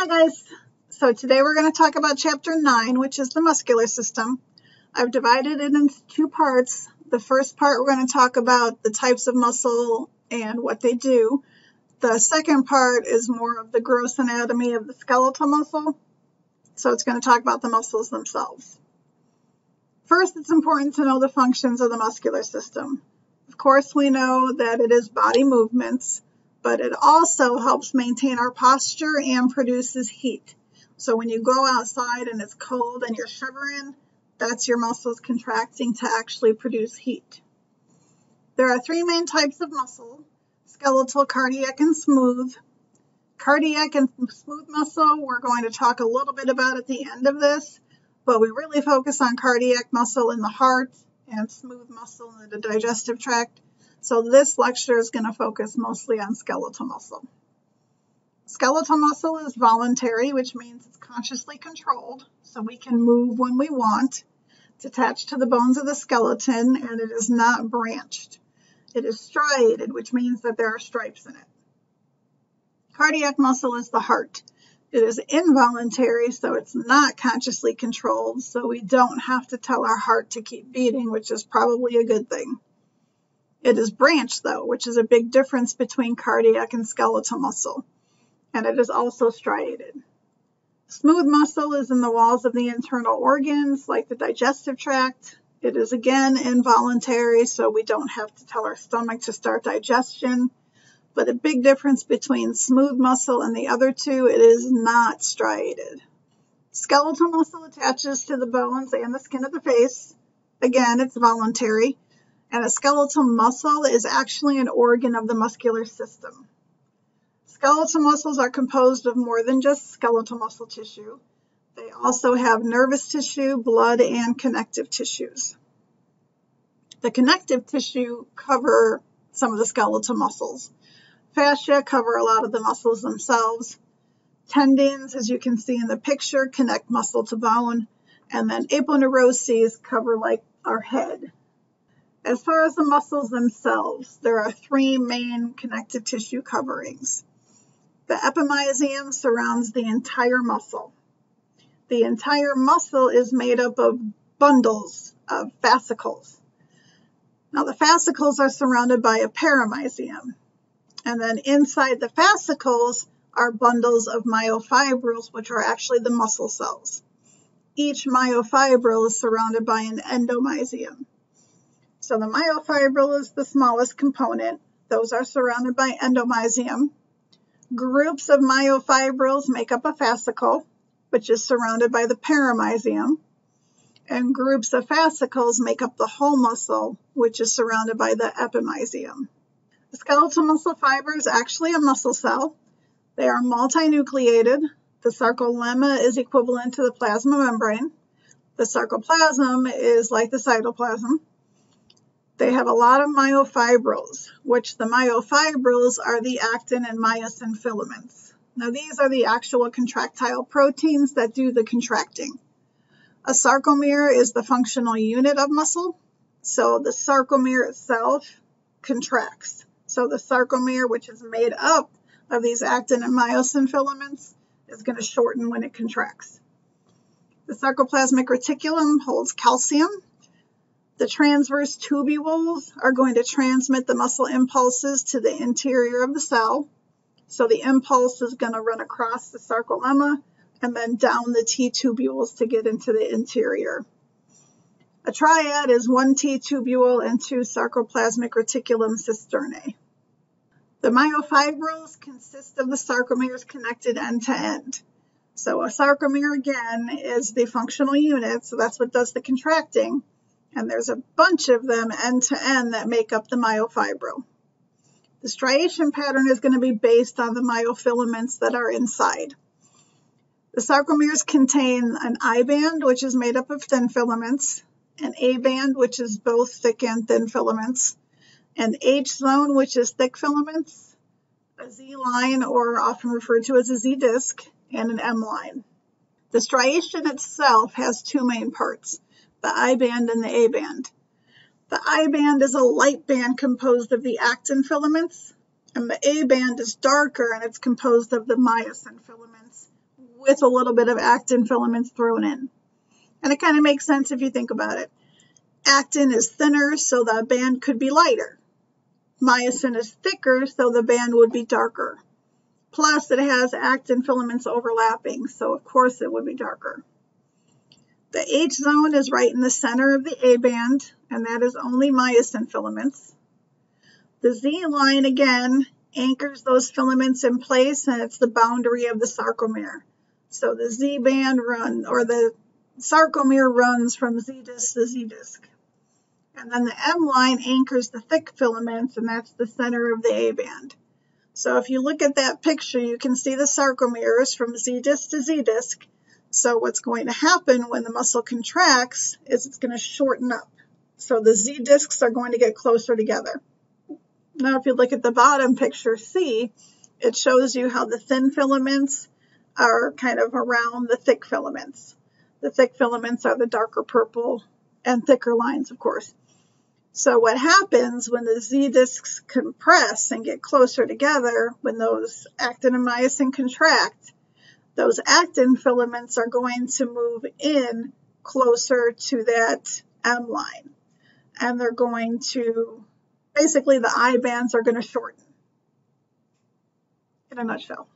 Hi guys. So today we're going to talk about chapter 9, which is the muscular system. I've divided it into two parts. The first part we're going to talk about the types of muscle and what they do. The second part is more of the gross anatomy of the skeletal muscle. So it's going to talk about the muscles themselves. First, it's important to know the functions of the muscular system. Of course, we know that it is body movements but it also helps maintain our posture and produces heat. So when you go outside and it's cold and you're shivering, that's your muscles contracting to actually produce heat. There are three main types of muscle, skeletal, cardiac, and smooth. Cardiac and smooth muscle, we're going to talk a little bit about at the end of this, but we really focus on cardiac muscle in the heart and smooth muscle in the digestive tract so this lecture is going to focus mostly on skeletal muscle. Skeletal muscle is voluntary, which means it's consciously controlled, so we can move when we want. It's attached to the bones of the skeleton and it is not branched. It is striated, which means that there are stripes in it. Cardiac muscle is the heart. It is involuntary, so it's not consciously controlled, so we don't have to tell our heart to keep beating, which is probably a good thing. It is branched though, which is a big difference between cardiac and skeletal muscle. And it is also striated. Smooth muscle is in the walls of the internal organs, like the digestive tract. It is again involuntary, so we don't have to tell our stomach to start digestion. But a big difference between smooth muscle and the other two, it is not striated. Skeletal muscle attaches to the bones and the skin of the face. Again, it's voluntary and a skeletal muscle is actually an organ of the muscular system. Skeletal muscles are composed of more than just skeletal muscle tissue. They also have nervous tissue, blood, and connective tissues. The connective tissue cover some of the skeletal muscles. Fascia cover a lot of the muscles themselves. Tendons, as you can see in the picture, connect muscle to bone. And then aponeuroses cover like our head. As far as the muscles themselves, there are three main connective tissue coverings. The epimysium surrounds the entire muscle. The entire muscle is made up of bundles of fascicles. Now the fascicles are surrounded by a perimysium. And then inside the fascicles are bundles of myofibrils, which are actually the muscle cells. Each myofibril is surrounded by an endomysium. So the myofibril is the smallest component. Those are surrounded by endomysium. Groups of myofibrils make up a fascicle, which is surrounded by the perimysium. And groups of fascicles make up the whole muscle, which is surrounded by the epimysium. The skeletal muscle fiber is actually a muscle cell. They are multinucleated. The sarcolemma is equivalent to the plasma membrane. The sarcoplasm is like the cytoplasm. They have a lot of myofibrils, which the myofibrils are the actin and myosin filaments. Now these are the actual contractile proteins that do the contracting. A sarcomere is the functional unit of muscle. So the sarcomere itself contracts. So the sarcomere, which is made up of these actin and myosin filaments, is going to shorten when it contracts. The sarcoplasmic reticulum holds calcium, the transverse tubules are going to transmit the muscle impulses to the interior of the cell. So the impulse is going to run across the sarcolemma and then down the T tubules to get into the interior. A triad is one T tubule and two sarcoplasmic reticulum cisternae. The myofibrils consist of the sarcomeres connected end to end. So a sarcomere again is the functional unit, so that's what does the contracting and there's a bunch of them end to end that make up the myofibril. The striation pattern is going to be based on the myofilaments that are inside. The sarcomeres contain an I band, which is made up of thin filaments, an A band, which is both thick and thin filaments, an H zone, which is thick filaments, a Z line, or often referred to as a Z disc, and an M line. The striation itself has two main parts the I band and the A band. The I band is a light band composed of the actin filaments. And the A band is darker and it's composed of the myosin filaments with a little bit of actin filaments thrown in. And it kind of makes sense if you think about it. Actin is thinner, so the band could be lighter. Myosin is thicker, so the band would be darker. Plus, it has actin filaments overlapping, so of course it would be darker. The H zone is right in the center of the A band, and that is only myosin filaments. The Z line again anchors those filaments in place, and it's the boundary of the sarcomere. So the Z band run, or the sarcomere runs from Z disc to Z disc. And then the M line anchors the thick filaments, and that's the center of the A band. So if you look at that picture, you can see the sarcomeres from Z disc to Z disc. So what's going to happen when the muscle contracts is it's going to shorten up. So the Z discs are going to get closer together. Now if you look at the bottom picture C, it shows you how the thin filaments are kind of around the thick filaments. The thick filaments are the darker purple and thicker lines, of course. So what happens when the Z discs compress and get closer together, when those actin and myosin contract, those actin filaments are going to move in closer to that M line. And they're going to, basically the I bands are going to shorten in a nutshell.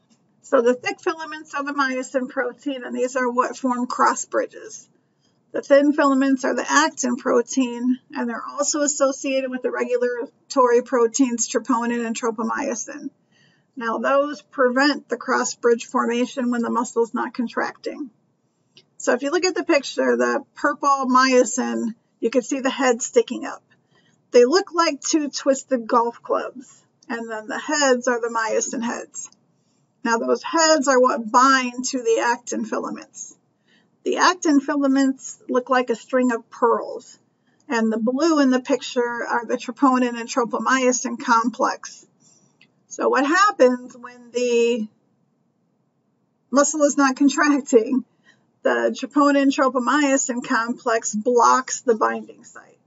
So the thick filaments are the myosin protein, and these are what form cross bridges. The thin filaments are the actin protein, and they're also associated with the regulatory proteins troponin and tropomyosin. Now, those prevent the cross bridge formation when the muscle is not contracting. So if you look at the picture, the purple myosin, you can see the head sticking up. They look like two twisted golf clubs, and then the heads are the myosin heads. Now, those heads are what bind to the actin filaments. The actin filaments look like a string of pearls, and the blue in the picture are the troponin and tropomyosin complex. So what happens when the muscle is not contracting? The troponin tropomyosin complex blocks the binding site.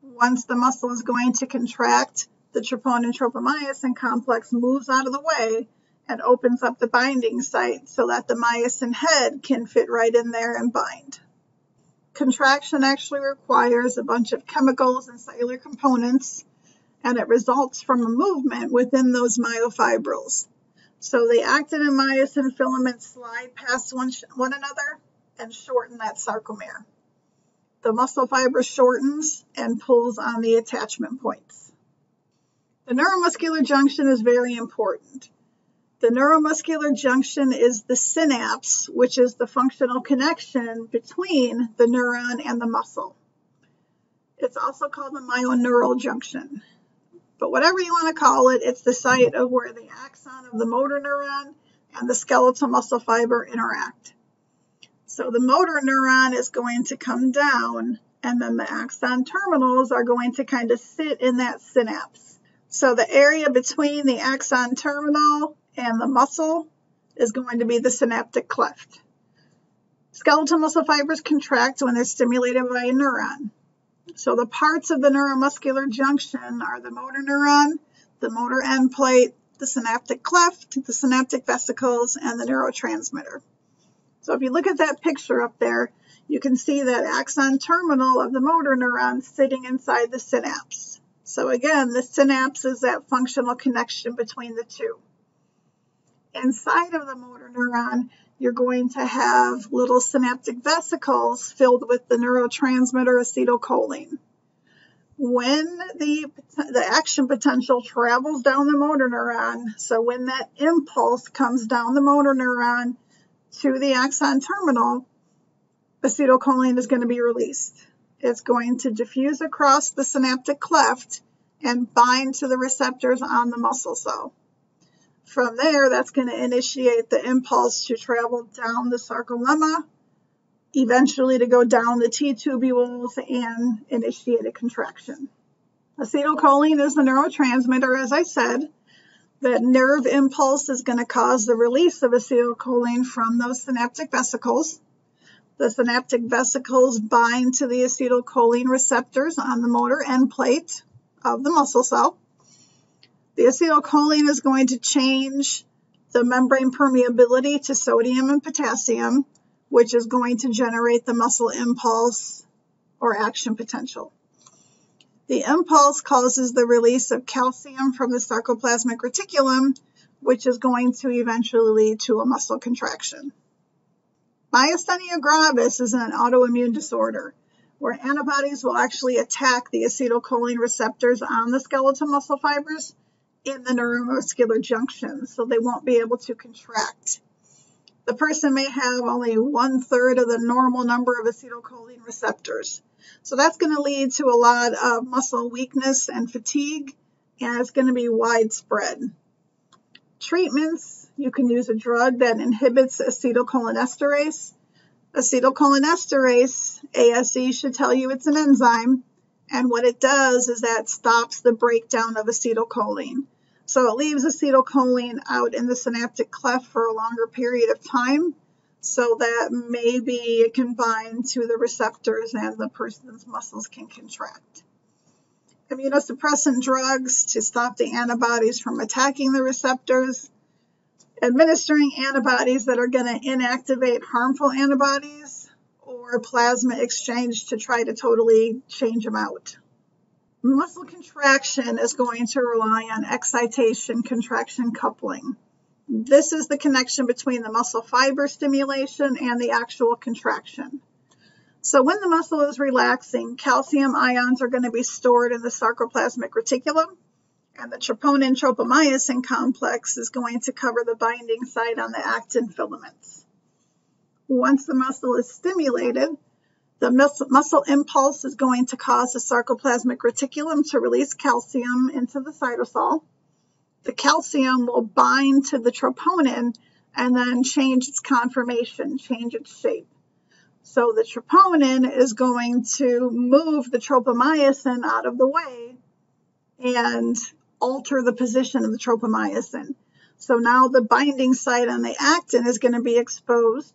Once the muscle is going to contract, the troponin tropomyosin complex moves out of the way and opens up the binding site so that the myosin head can fit right in there and bind. Contraction actually requires a bunch of chemicals and cellular components, and it results from a movement within those myofibrils. So the actin and myosin filaments slide past one, one another and shorten that sarcomere. The muscle fiber shortens and pulls on the attachment points. The neuromuscular junction is very important. The neuromuscular junction is the synapse, which is the functional connection between the neuron and the muscle. It's also called the myoneural junction. But whatever you want to call it, it's the site of where the axon of the motor neuron and the skeletal muscle fiber interact. So the motor neuron is going to come down, and then the axon terminals are going to kind of sit in that synapse. So the area between the axon terminal and the muscle is going to be the synaptic cleft. Skeletal muscle fibers contract when they're stimulated by a neuron. So the parts of the neuromuscular junction are the motor neuron, the motor end plate, the synaptic cleft, the synaptic vesicles, and the neurotransmitter. So if you look at that picture up there, you can see that axon terminal of the motor neuron sitting inside the synapse. So again, the synapse is that functional connection between the two inside of the motor neuron, you're going to have little synaptic vesicles filled with the neurotransmitter acetylcholine. When the, the action potential travels down the motor neuron, so when that impulse comes down the motor neuron to the axon terminal, acetylcholine is going to be released. It's going to diffuse across the synaptic cleft and bind to the receptors on the muscle cell. From there, that's going to initiate the impulse to travel down the sarcolemma, eventually to go down the T tubules and initiate a contraction. Acetylcholine is the neurotransmitter, as I said. That nerve impulse is going to cause the release of acetylcholine from those synaptic vesicles. The synaptic vesicles bind to the acetylcholine receptors on the motor end plate of the muscle cell. The acetylcholine is going to change the membrane permeability to sodium and potassium, which is going to generate the muscle impulse or action potential. The impulse causes the release of calcium from the sarcoplasmic reticulum, which is going to eventually lead to a muscle contraction. Myasthenia gravis is an autoimmune disorder where antibodies will actually attack the acetylcholine receptors on the skeletal muscle fibers in the neuromuscular junction, so they won't be able to contract. The person may have only one third of the normal number of acetylcholine receptors. So that's going to lead to a lot of muscle weakness and fatigue, and it's going to be widespread. Treatments you can use a drug that inhibits acetylcholinesterase. Acetylcholinesterase, ASE, should tell you it's an enzyme, and what it does is that stops the breakdown of acetylcholine. So it leaves acetylcholine out in the synaptic cleft for a longer period of time so that maybe it can bind to the receptors and the person's muscles can contract. Immunosuppressant drugs to stop the antibodies from attacking the receptors. Administering antibodies that are going to inactivate harmful antibodies or plasma exchange to try to totally change them out. Muscle contraction is going to rely on excitation contraction coupling. This is the connection between the muscle fiber stimulation and the actual contraction. So when the muscle is relaxing, calcium ions are going to be stored in the sarcoplasmic reticulum, and the troponin tropomyosin complex is going to cover the binding site on the actin filaments. Once the muscle is stimulated, the muscle impulse is going to cause the sarcoplasmic reticulum to release calcium into the cytosol. The calcium will bind to the troponin and then change its conformation, change its shape. So the troponin is going to move the tropomyosin out of the way and alter the position of the tropomyosin. So now the binding site on the actin is going to be exposed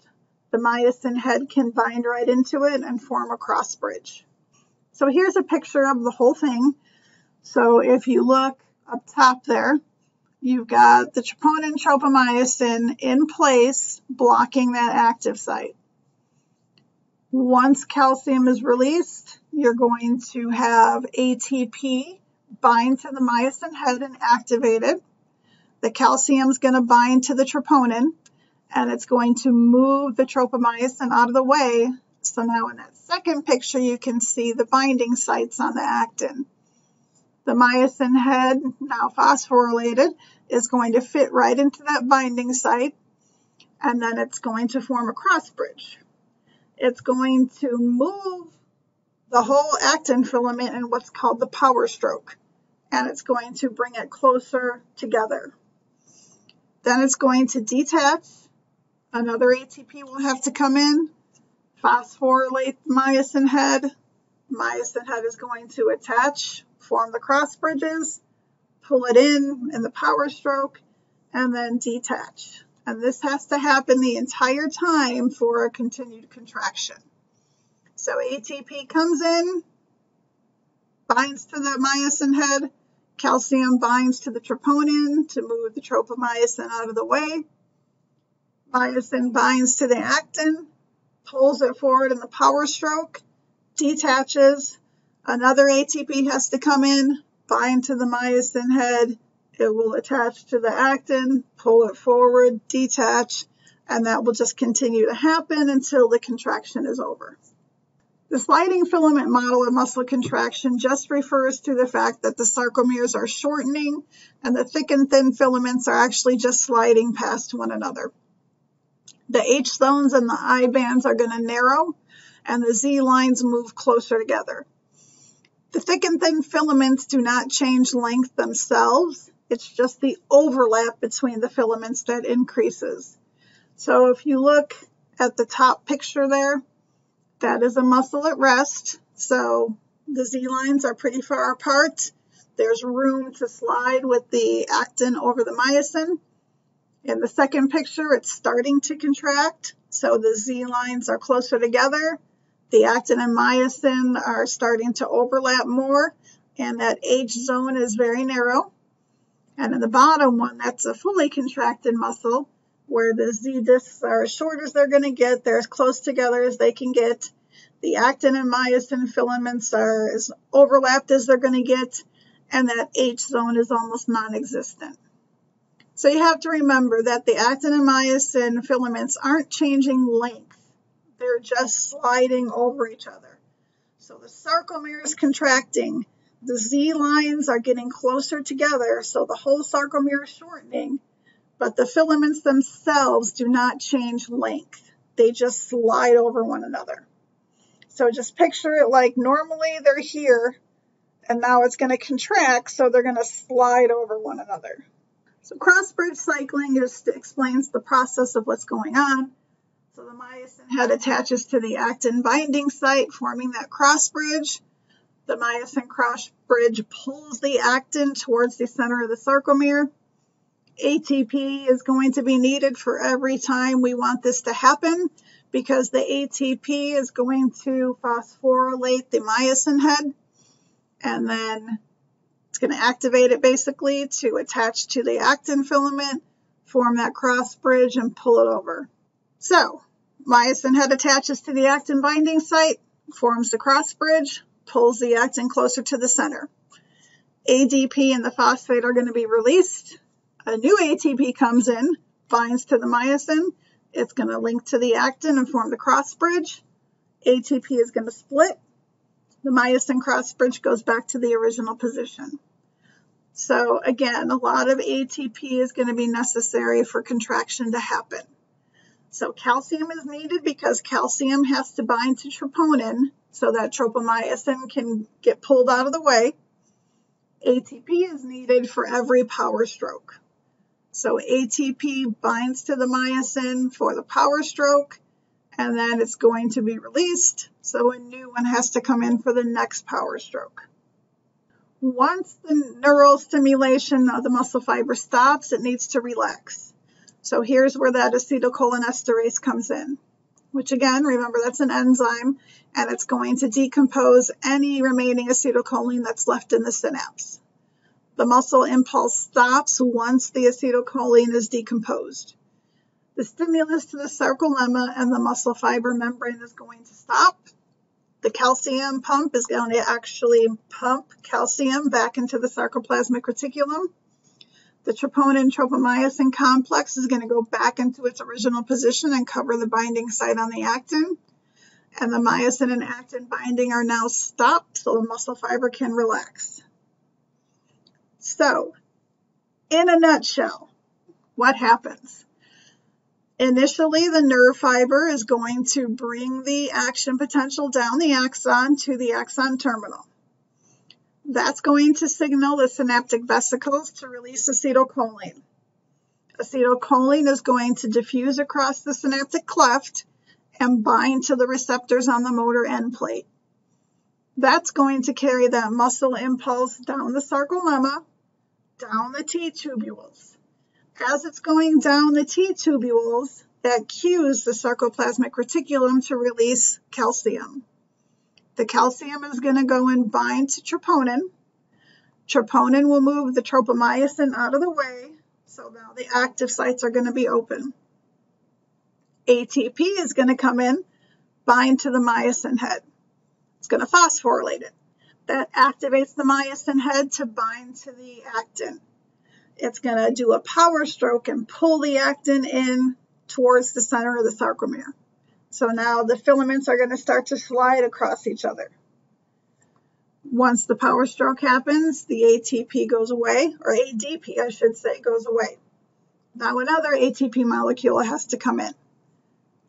the myosin head can bind right into it and form a cross bridge. So here's a picture of the whole thing. So if you look up top there, you've got the troponin tropomyosin in place blocking that active site. Once calcium is released, you're going to have ATP bind to the myosin head and activate it. The calcium is going to bind to the troponin and it's going to move the tropomyosin out of the way. So now in that second picture, you can see the binding sites on the actin. The myosin head, now phosphorylated, is going to fit right into that binding site, and then it's going to form a cross bridge. It's going to move the whole actin filament in what's called the power stroke, and it's going to bring it closer together. Then it's going to detach Another ATP will have to come in, phosphorylate myosin head. Myosin head is going to attach, form the cross bridges, pull it in in the power stroke, and then detach. And this has to happen the entire time for a continued contraction. So ATP comes in, binds to the myosin head, calcium binds to the troponin to move the tropomyosin out of the way. Myosin binds to the actin, pulls it forward in the power stroke, detaches. Another ATP has to come in, bind to the myosin head. It will attach to the actin, pull it forward, detach, and that will just continue to happen until the contraction is over. The sliding filament model of muscle contraction just refers to the fact that the sarcomeres are shortening and the thick and thin filaments are actually just sliding past one another. The H zones and the I bands are going to narrow and the Z lines move closer together. The thick and thin filaments do not change length themselves. It's just the overlap between the filaments that increases. So if you look at the top picture there, that is a muscle at rest. So the Z lines are pretty far apart. There's room to slide with the actin over the myosin. In the second picture, it's starting to contract, so the Z lines are closer together. The actin and myosin are starting to overlap more, and that H zone is very narrow. And in the bottom one, that's a fully contracted muscle where the Z discs are as short as they're going to get. They're as close together as they can get. The actin and myosin filaments are as overlapped as they're going to get. And that H zone is almost non-existent. So you have to remember that the actin and myosin filaments aren't changing length. They're just sliding over each other. So the sarcomere is contracting. The Z lines are getting closer together, so the whole sarcomere is shortening, but the filaments themselves do not change length. They just slide over one another. So just picture it like normally they're here, and now it's going to contract, so they're going to slide over one another. So cross-bridge cycling just explains the process of what's going on. So the myosin head attaches to the actin binding site, forming that cross bridge. The myosin cross bridge pulls the actin towards the center of the sarcomere. ATP is going to be needed for every time we want this to happen because the ATP is going to phosphorylate the myosin head and then it's going to activate it basically to attach to the actin filament, form that cross bridge and pull it over. So, myosin head attaches to the actin binding site, forms the cross bridge, pulls the actin closer to the center. ADP and the phosphate are going to be released. A new ATP comes in, binds to the myosin. It's going to link to the actin and form the cross bridge. ATP is going to split. The myosin cross bridge goes back to the original position. So again, a lot of ATP is going to be necessary for contraction to happen. So calcium is needed because calcium has to bind to troponin so that tropomyosin can get pulled out of the way. ATP is needed for every power stroke. So ATP binds to the myosin for the power stroke, and then it's going to be released. So a new one has to come in for the next power stroke. Once the neural stimulation of the muscle fiber stops, it needs to relax. So here's where that acetylcholinesterase comes in, which again, remember that's an enzyme and it's going to decompose any remaining acetylcholine that's left in the synapse. The muscle impulse stops once the acetylcholine is decomposed. The stimulus to the sarcolemma and the muscle fiber membrane is going to stop. The calcium pump is going to actually pump calcium back into the sarcoplasmic reticulum the troponin tropomyosin complex is going to go back into its original position and cover the binding site on the actin. And the myosin and actin binding are now stopped so the muscle fiber can relax. So, in a nutshell, what happens? Initially, the nerve fiber is going to bring the action potential down the axon to the axon terminal. That's going to signal the synaptic vesicles to release acetylcholine. Acetylcholine is going to diffuse across the synaptic cleft and bind to the receptors on the motor end plate. That's going to carry that muscle impulse down the sarcolemma, down the T tubules. As it's going down the T tubules, that cues the sarcoplasmic reticulum to release calcium. The calcium is going to go and bind to troponin. Troponin will move the tropomyosin out of the way, so now the active sites are going to be open. ATP is going to come in, bind to the myosin head. It's going to phosphorylate it. That activates the myosin head to bind to the actin. It's going to do a power stroke and pull the actin in towards the center of the sarcomere. So now the filaments are going to start to slide across each other. Once the power stroke happens, the ATP goes away, or ADP, I should say, goes away. Now another ATP molecule has to come in.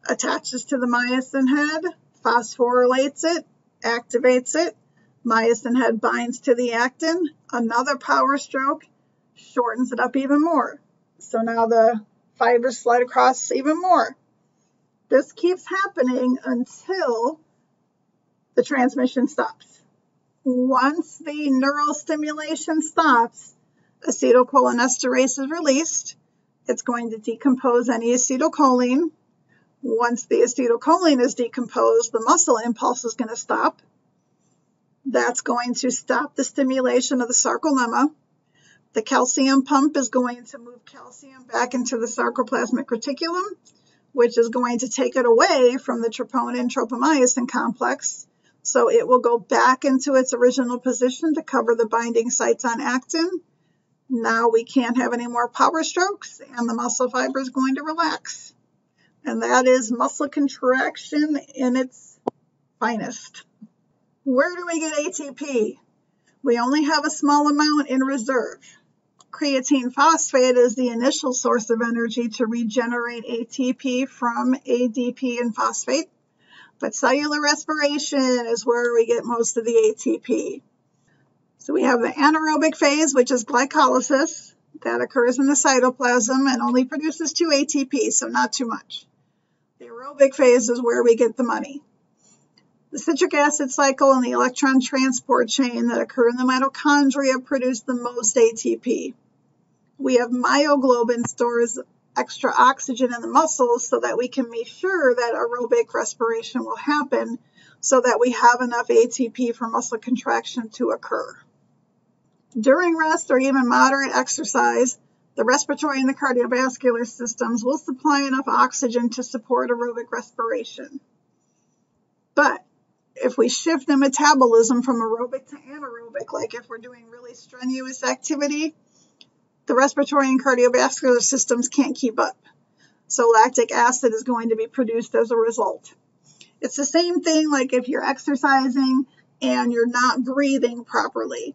Attaches to the myosin head, phosphorylates it, activates it. Myosin head binds to the actin. Another power stroke shortens it up even more. So now the fibers slide across even more. This keeps happening until the transmission stops. Once the neural stimulation stops, acetylcholinesterase is released. It's going to decompose any acetylcholine. Once the acetylcholine is decomposed, the muscle impulse is going to stop. That's going to stop the stimulation of the sarcolemma. The calcium pump is going to move calcium back into the sarcoplasmic reticulum, which is going to take it away from the troponin tropomyosin complex. So it will go back into its original position to cover the binding sites on actin. Now we can't have any more power strokes and the muscle fiber is going to relax. And that is muscle contraction in its finest. Where do we get ATP? We only have a small amount in reserve creatine phosphate is the initial source of energy to regenerate ATP from ADP and phosphate. But cellular respiration is where we get most of the ATP. So we have the anaerobic phase, which is glycolysis that occurs in the cytoplasm and only produces 2 ATP, so not too much. The aerobic phase is where we get the money. The citric acid cycle and the electron transport chain that occur in the mitochondria produce the most ATP we have myoglobin stores extra oxygen in the muscles so that we can make sure that aerobic respiration will happen so that we have enough ATP for muscle contraction to occur. During rest or even moderate exercise, the respiratory and the cardiovascular systems will supply enough oxygen to support aerobic respiration. But if we shift the metabolism from aerobic to anaerobic, like if we're doing really strenuous activity, the respiratory and cardiovascular systems can't keep up. So lactic acid is going to be produced as a result. It's the same thing like if you're exercising and you're not breathing properly.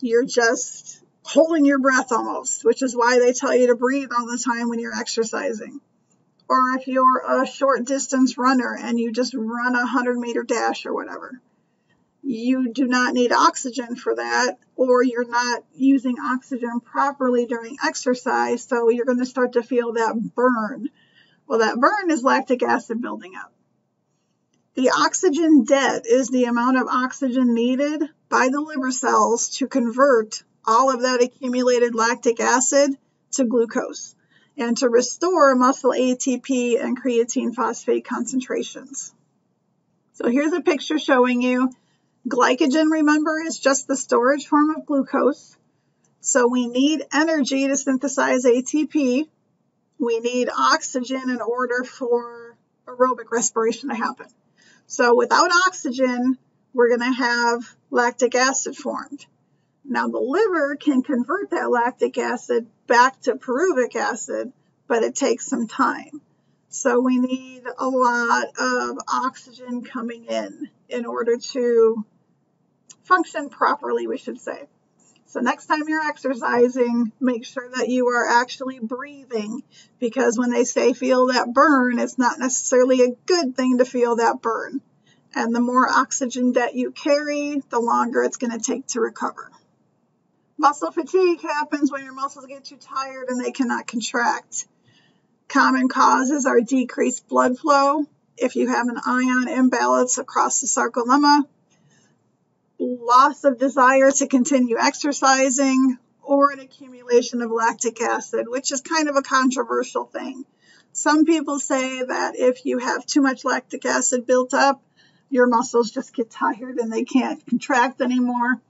You're just holding your breath almost, which is why they tell you to breathe all the time when you're exercising. Or if you're a short distance runner and you just run a 100 meter dash or whatever you do not need oxygen for that, or you're not using oxygen properly during exercise, so you're going to start to feel that burn. Well, that burn is lactic acid building up. The oxygen debt is the amount of oxygen needed by the liver cells to convert all of that accumulated lactic acid to glucose and to restore muscle ATP and creatine phosphate concentrations. So here's a picture showing you Glycogen, remember, is just the storage form of glucose. So we need energy to synthesize ATP. We need oxygen in order for aerobic respiration to happen. So without oxygen, we're going to have lactic acid formed. Now the liver can convert that lactic acid back to pyruvic acid, but it takes some time. So we need a lot of oxygen coming in in order to function properly, we should say. So next time you're exercising, make sure that you are actually breathing because when they say feel that burn, it's not necessarily a good thing to feel that burn. And the more oxygen that you carry, the longer it's going to take to recover. Muscle fatigue happens when your muscles get too tired and they cannot contract. Common causes are decreased blood flow. If you have an ion imbalance across the sarcolemma, loss of desire to continue exercising, or an accumulation of lactic acid, which is kind of a controversial thing. Some people say that if you have too much lactic acid built up, your muscles just get tired and they can't contract anymore.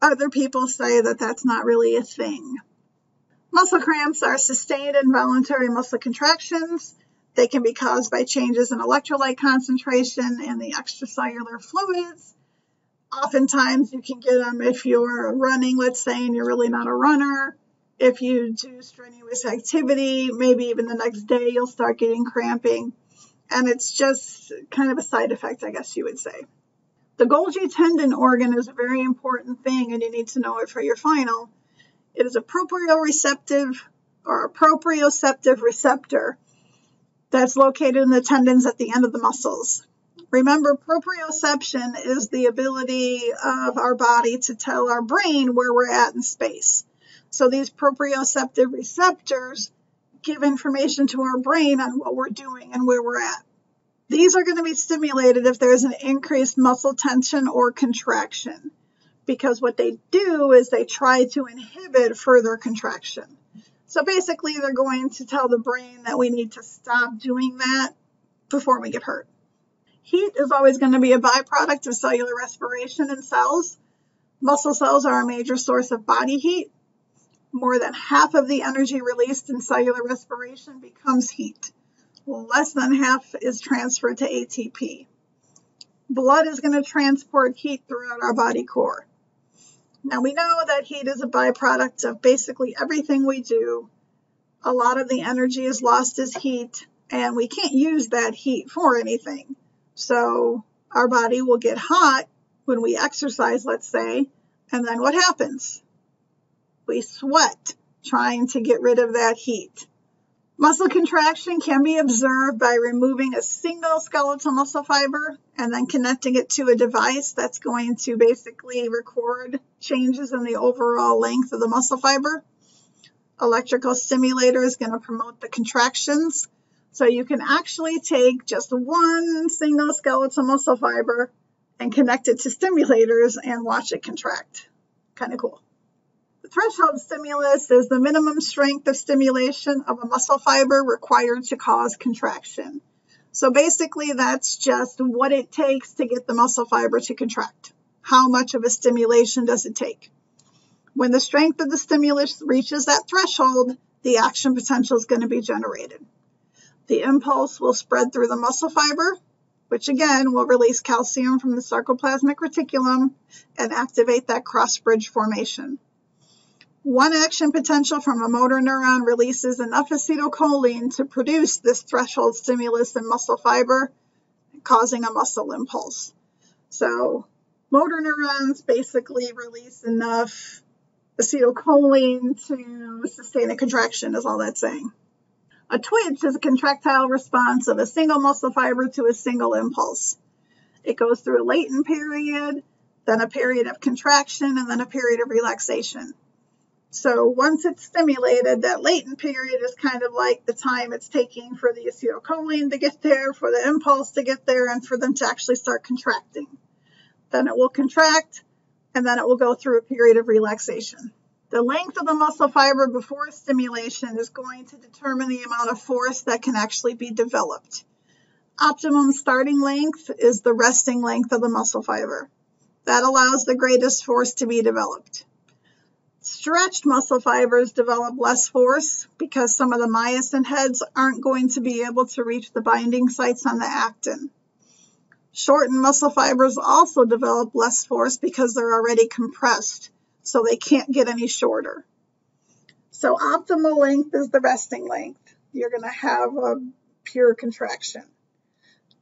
Other people say that that's not really a thing. Muscle cramps are sustained involuntary muscle contractions. They can be caused by changes in electrolyte concentration in the extracellular fluids oftentimes you can get them if you're running, let's say, and you're really not a runner. If you do strenuous activity, maybe even the next day you'll start getting cramping. And it's just kind of a side effect, I guess you would say. The Golgi tendon organ is a very important thing, and you need to know it for your final. It is a proprioceptive or a proprioceptive receptor that's located in the tendons at the end of the muscles. Remember, proprioception is the ability of our body to tell our brain where we're at in space. So these proprioceptive receptors give information to our brain on what we're doing and where we're at. These are going to be stimulated if there's an increased muscle tension or contraction because what they do is they try to inhibit further contraction. So basically, they're going to tell the brain that we need to stop doing that before we get hurt. Heat is always going to be a byproduct of cellular respiration in cells. Muscle cells are a major source of body heat. more than half of the energy released in cellular respiration becomes heat. Less than half is transferred to ATP. Blood is going to transport heat throughout our body core. Now we know that heat is a byproduct of basically everything we do. A lot of the energy is lost as heat, and we can't use that heat for anything. So our body will get hot when we exercise, let's say, and then what happens? We sweat trying to get rid of that heat. Muscle contraction can be observed by removing a single skeletal muscle fiber and then connecting it to a device that's going to basically record changes in the overall length of the muscle fiber. Electrical stimulator is going to promote the contractions. So you can actually take just one single skeletal muscle fiber and connect it to stimulators and watch it contract. Kind of cool. The threshold stimulus is the minimum strength of stimulation of a muscle fiber required to cause contraction. So basically, that's just what it takes to get the muscle fiber to contract. How much of a stimulation does it take? When the strength of the stimulus reaches that threshold, the action potential is going to be generated. The impulse will spread through the muscle fiber, which again will release calcium from the sarcoplasmic reticulum and activate that cross bridge formation. One action potential from a motor neuron releases enough acetylcholine to produce this threshold stimulus in muscle fiber, causing a muscle impulse. So, motor neurons basically release enough acetylcholine to sustain a contraction, is all that's saying. A twitch is a contractile response of a single muscle fiber to a single impulse. It goes through a latent period, then a period of contraction, and then a period of relaxation. So once it's stimulated, that latent period is kind of like the time it's taking for the acetylcholine to get there, for the impulse to get there, and for them to actually start contracting. Then it will contract, and then it will go through a period of relaxation. The length of the muscle fiber before stimulation is going to determine the amount of force that can actually be developed. Optimum starting length is the resting length of the muscle fiber. That allows the greatest force to be developed. Stretched muscle fibers develop less force because some of the myosin heads aren't going to be able to reach the binding sites on the actin. Shortened muscle fibers also develop less force because they're already compressed so they can't get any shorter. So optimal length is the resting length. You're going to have a pure contraction.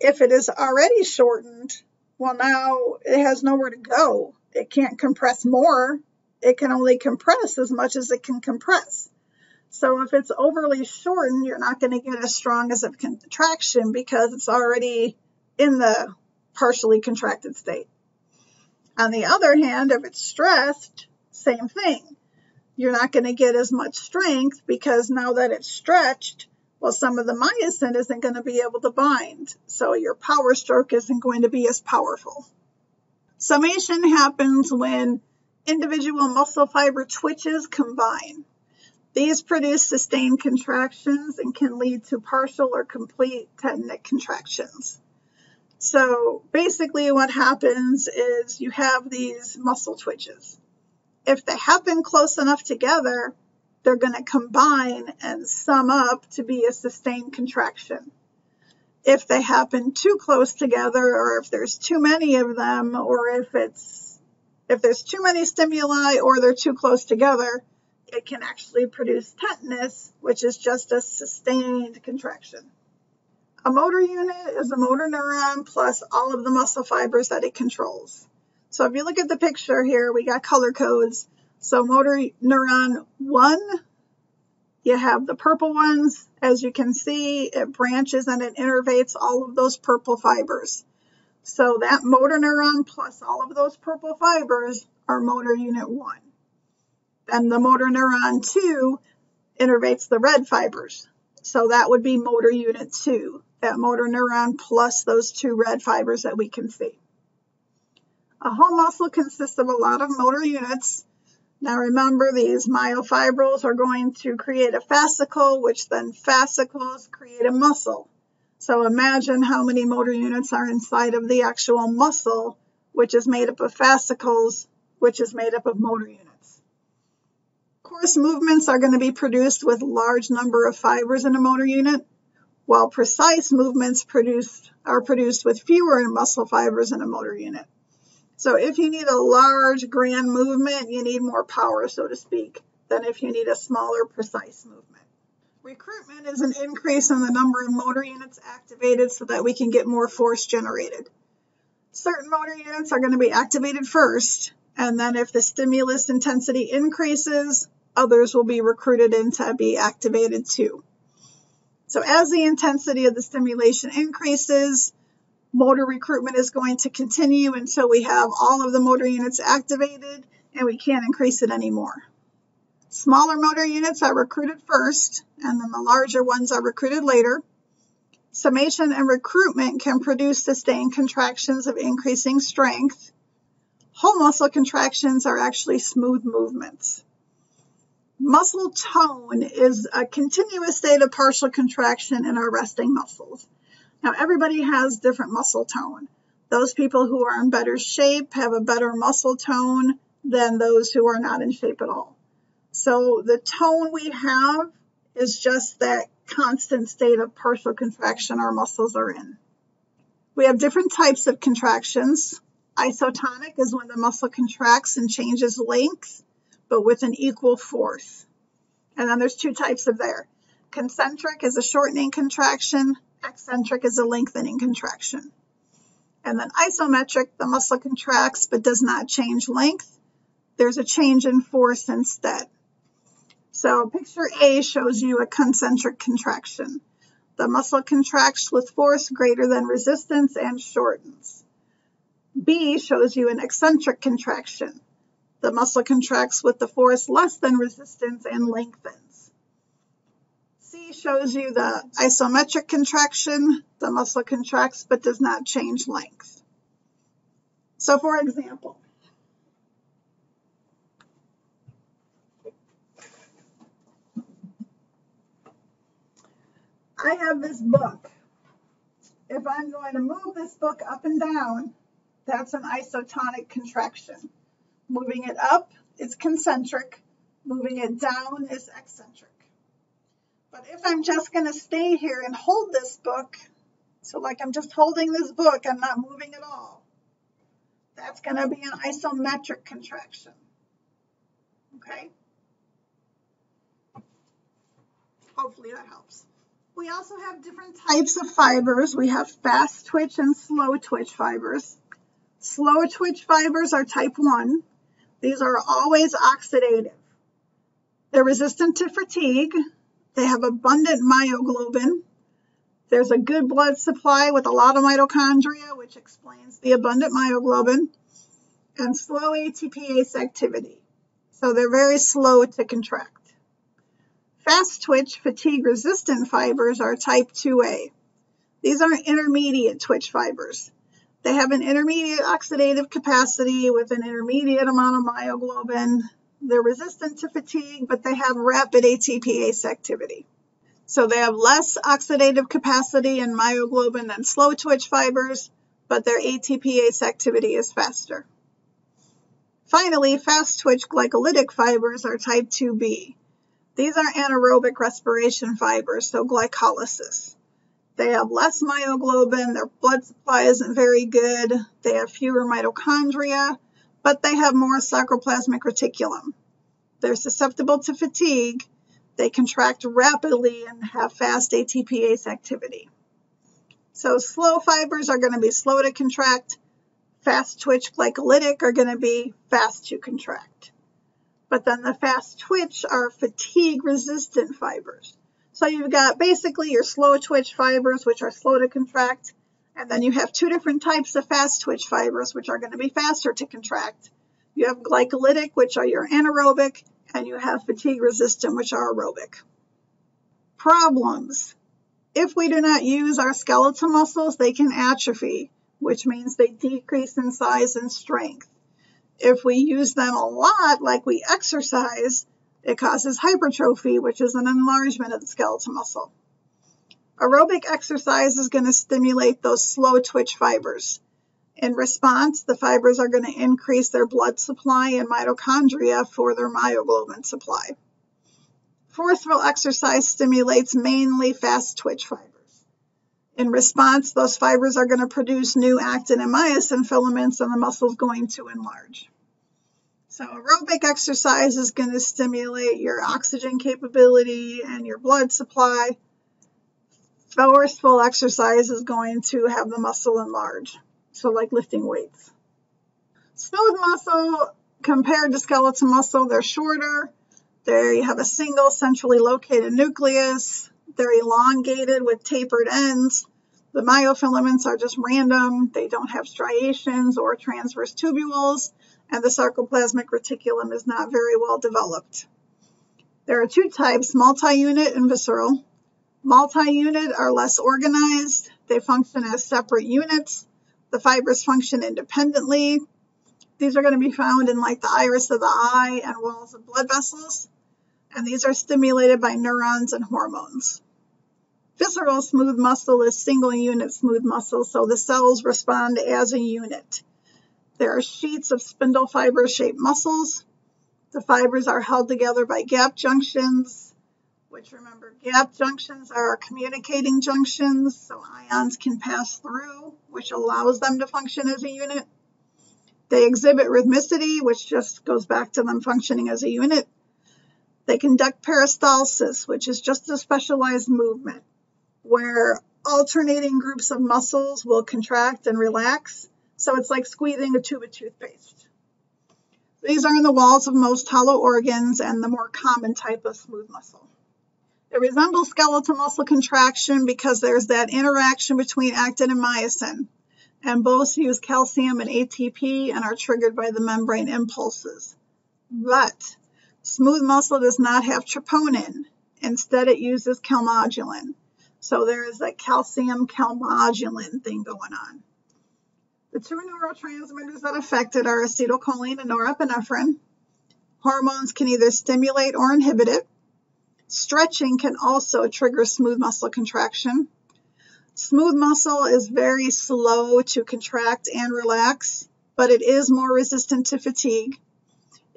If it is already shortened, well, now it has nowhere to go. It can't compress more. It can only compress as much as it can compress. So if it's overly shortened, you're not going to get as strong as a contraction because it's already in the partially contracted state. On the other hand, if it's stressed, same thing. You're not going to get as much strength because now that it's stretched, well, some of the myosin isn't going to be able to bind. So your power stroke isn't going to be as powerful. Summation happens when individual muscle fiber twitches combine. These produce sustained contractions and can lead to partial or complete tetanic contractions. So basically what happens is you have these muscle twitches if they happen close enough together, they're going to combine and sum up to be a sustained contraction. If they happen too close together, or if there's too many of them, or if it's if there's too many stimuli or they're too close together, it can actually produce tetanus, which is just a sustained contraction. A motor unit is a motor neuron plus all of the muscle fibers that it controls. So if you look at the picture here, we got color codes. So motor neuron 1, you have the purple ones. As you can see, it branches and it innervates all of those purple fibers. So that motor neuron plus all of those purple fibers are motor unit 1. Then the motor neuron 2 innervates the red fibers. So that would be motor unit 2, that motor neuron plus those two red fibers that we can see. A whole muscle consists of a lot of motor units. Now remember, these myofibrils are going to create a fascicle, which then fascicles create a muscle. So imagine how many motor units are inside of the actual muscle, which is made up of fascicles, which is made up of motor units. coarse, movements are going to be produced with large number of fibers in a motor unit, while precise movements produced are produced with fewer muscle fibers in a motor unit. So if you need a large, grand movement, you need more power, so to speak, than if you need a smaller, precise movement. Recruitment is an increase in the number of motor units activated so that we can get more force generated. Certain motor units are going to be activated first, and then if the stimulus intensity increases, others will be recruited in to be activated too. So as the intensity of the stimulation increases, motor recruitment is going to continue until we have all of the motor units activated and we can't increase it anymore. Smaller motor units are recruited first and then the larger ones are recruited later. Summation and recruitment can produce sustained contractions of increasing strength. Whole muscle contractions are actually smooth movements. Muscle tone is a continuous state of partial contraction in our resting muscles. Now, everybody has different muscle tone. Those people who are in better shape have a better muscle tone than those who are not in shape at all. So the tone we have is just that constant state of partial contraction our muscles are in. We have different types of contractions. Isotonic is when the muscle contracts and changes length, but with an equal force. And then there's two types of there. Concentric is a shortening contraction. Eccentric is a lengthening contraction. And then isometric, the muscle contracts but does not change length. There's a change in force instead. So picture A shows you a concentric contraction. The muscle contracts with force greater than resistance and shortens. B shows you an eccentric contraction. The muscle contracts with the force less than resistance and lengthens shows you the isometric contraction. The muscle contracts but does not change length. So for example, I have this book. If I'm going to move this book up and down, that's an isotonic contraction. Moving it up is concentric. Moving it down is eccentric. But if I'm just going to stay here and hold this book, so like I'm just holding this book, I'm not moving at all, that's going to be an isometric contraction. Okay? Hopefully that helps. We also have different types of fibers. We have fast twitch and slow twitch fibers. Slow twitch fibers are type 1. These are always oxidative. They're resistant to fatigue, they have abundant myoglobin. There's a good blood supply with a lot of mitochondria, which explains the abundant myoglobin, and slow ATPase activity. So they're very slow to contract. Fast twitch fatigue resistant fibers are type 2A. These are intermediate twitch fibers. They have an intermediate oxidative capacity with an intermediate amount of myoglobin they're resistant to fatigue, but they have rapid ATPase activity. So they have less oxidative capacity and myoglobin than slow twitch fibers, but their ATPase activity is faster. Finally, fast twitch glycolytic fibers are type 2B. These are anaerobic respiration fibers, so glycolysis. They have less myoglobin, their blood supply isn't very good, they have fewer mitochondria, but they have more sarcoplasmic reticulum. They're susceptible to fatigue. They contract rapidly and have fast ATPase activity. So slow fibers are going to be slow to contract. Fast twitch glycolytic are going to be fast to contract. But then the fast twitch are fatigue resistant fibers. So you've got basically your slow twitch fibers, which are slow to contract, and then you have two different types of fast twitch fibers, which are going to be faster to contract. You have glycolytic, which are your anaerobic, and you have fatigue resistant, which are aerobic. Problems. If we do not use our skeletal muscles, they can atrophy, which means they decrease in size and strength. If we use them a lot, like we exercise, it causes hypertrophy, which is an enlargement of the skeletal muscle. Aerobic exercise is going to stimulate those slow twitch fibers. In response, the fibers are going to increase their blood supply and mitochondria for their myoglobin supply. Forceful exercise stimulates mainly fast twitch fibers. In response, those fibers are going to produce new actin and myosin filaments and the muscle is going to enlarge. So aerobic exercise is going to stimulate your oxygen capability and your blood supply. Forceful exercise is going to have the muscle enlarge so like lifting weights. Smooth muscle compared to skeletal muscle, they're shorter. They have a single centrally located nucleus. They're elongated with tapered ends. The myofilaments are just random. They don't have striations or transverse tubules, and the sarcoplasmic reticulum is not very well developed. There are two types, multi-unit and visceral. Multi-unit are less organized. They function as separate units. The fibers function independently. These are going to be found in like the iris of the eye and walls of blood vessels. And these are stimulated by neurons and hormones. Visceral smooth muscle is single unit smooth muscle, so the cells respond as a unit. There are sheets of spindle fiber shaped muscles. The fibers are held together by gap junctions which remember gap junctions are communicating junctions, so ions can pass through, which allows them to function as a unit. They exhibit rhythmicity, which just goes back to them functioning as a unit. They conduct peristalsis, which is just a specialized movement where alternating groups of muscles will contract and relax. So it's like squeezing a tube of toothpaste. These are in the walls of most hollow organs and the more common type of smooth muscle. It resembles skeletal muscle contraction because there's that interaction between actin and myosin, and both use calcium and ATP and are triggered by the membrane impulses. But smooth muscle does not have troponin. Instead, it uses calmodulin. So there is a calcium calmodulin thing going on. The two neurotransmitters that affect it are acetylcholine and norepinephrine. Hormones can either stimulate or inhibit it. Stretching can also trigger smooth muscle contraction. Smooth muscle is very slow to contract and relax, but it is more resistant to fatigue.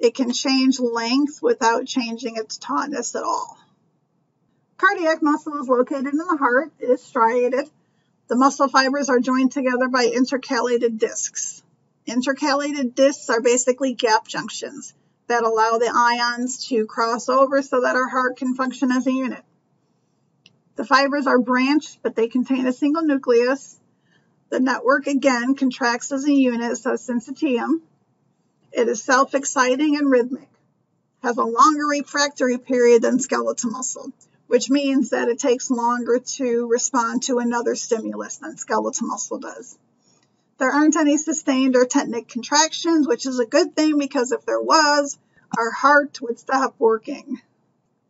It can change length without changing its tautness at all. Cardiac muscle is located in the heart. It is striated. The muscle fibers are joined together by intercalated discs. Intercalated discs are basically gap junctions that allow the ions to cross over so that our heart can function as a unit. The fibers are branched, but they contain a single nucleus. The network again contracts as a unit, so syncytium. It is self-exciting and rhythmic, has a longer refractory period than skeletal muscle, which means that it takes longer to respond to another stimulus than skeletal muscle does. There aren't any sustained or tetanic contractions, which is a good thing because if there was, our heart would stop working.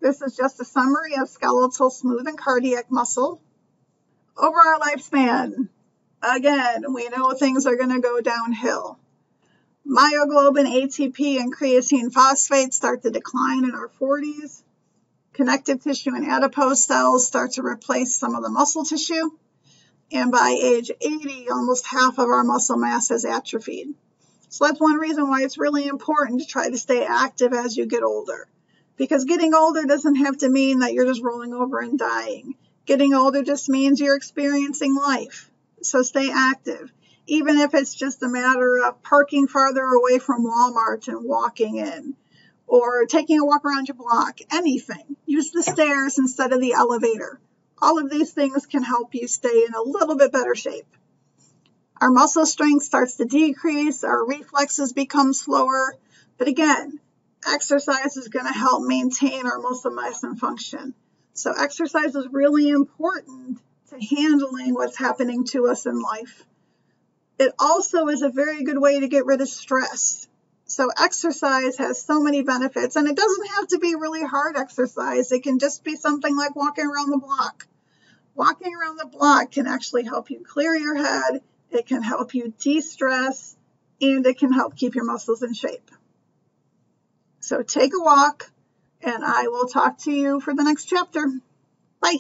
This is just a summary of skeletal, smooth, and cardiac muscle. Over our lifespan, again, we know things are going to go downhill. Myoglobin, ATP, and creatine phosphate start to decline in our 40s. Connective tissue and adipose cells start to replace some of the muscle tissue and by age 80, almost half of our muscle mass has atrophied. So that's one reason why it's really important to try to stay active as you get older. Because getting older doesn't have to mean that you're just rolling over and dying. Getting older just means you're experiencing life. So stay active. Even if it's just a matter of parking farther away from Walmart and walking in, or taking a walk around your block, anything. Use the stairs instead of the elevator. All of these things can help you stay in a little bit better shape. Our muscle strength starts to decrease, our reflexes become slower, but again, exercise is going to help maintain our muscle mass and function. So exercise is really important to handling what's happening to us in life. It also is a very good way to get rid of stress. So exercise has so many benefits and it doesn't have to be really hard exercise. It can just be something like walking around the block. Walking around the block can actually help you clear your head. It can help you de-stress and it can help keep your muscles in shape. So take a walk and I will talk to you for the next chapter. Bye.